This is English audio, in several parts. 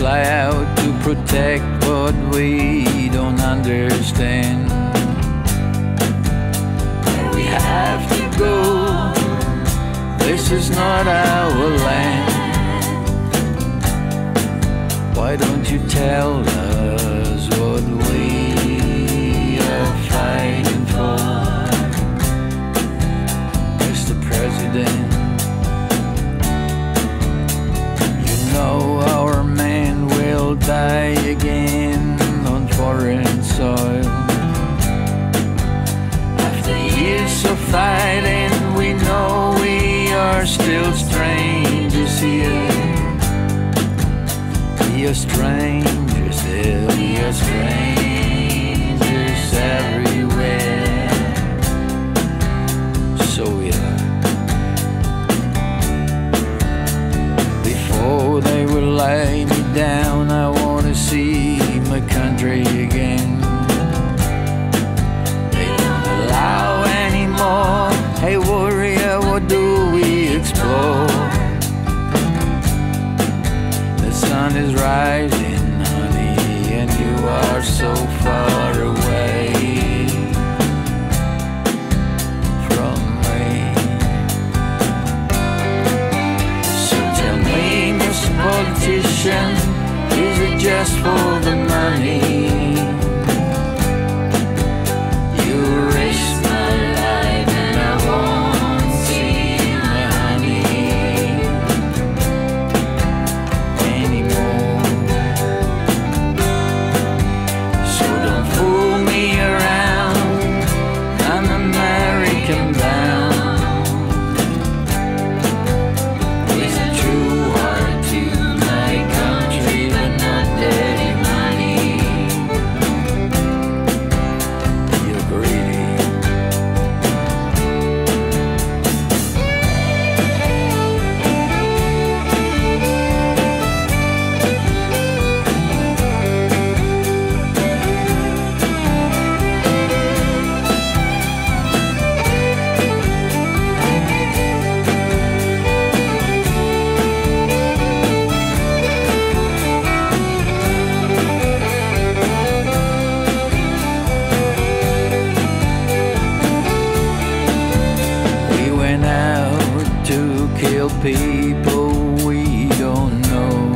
fly out to protect what we don't understand. We have to go. This is not our land. Why don't you tell us what we are fighting of fighting, we know we are still strangers here. We are strangers there, we are strangers money? Kill people we don't know.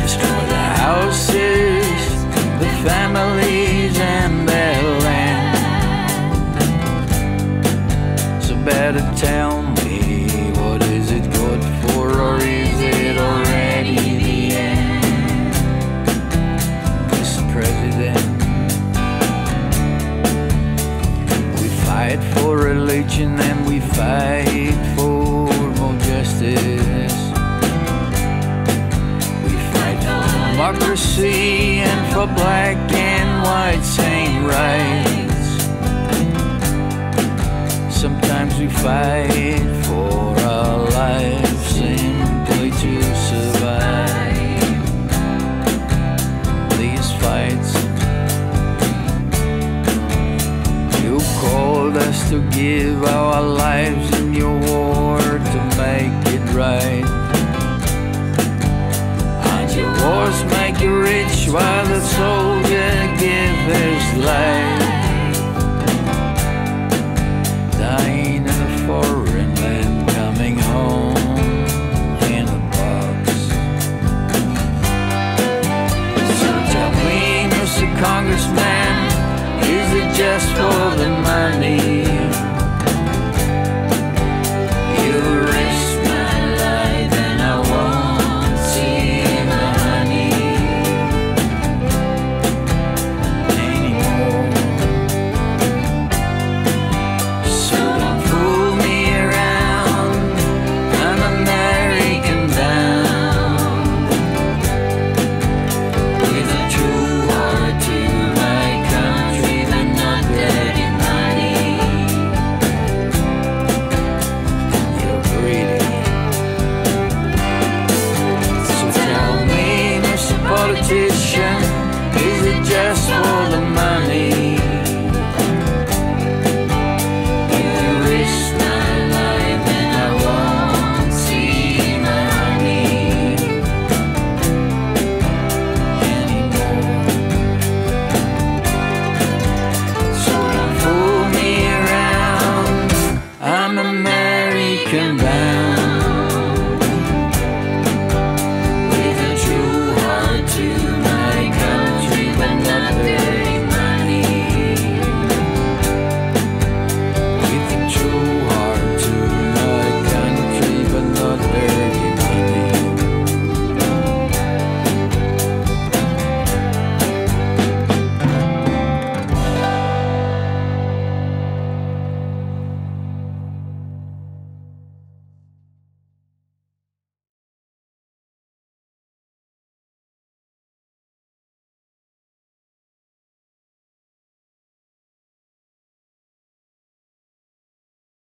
Destroy the houses, the families, democracy and for black and white same rights. Sometimes we fight for our lives simply to survive. These fights You called us to give our lives in your war to make it right. Wars make you rich while the life. can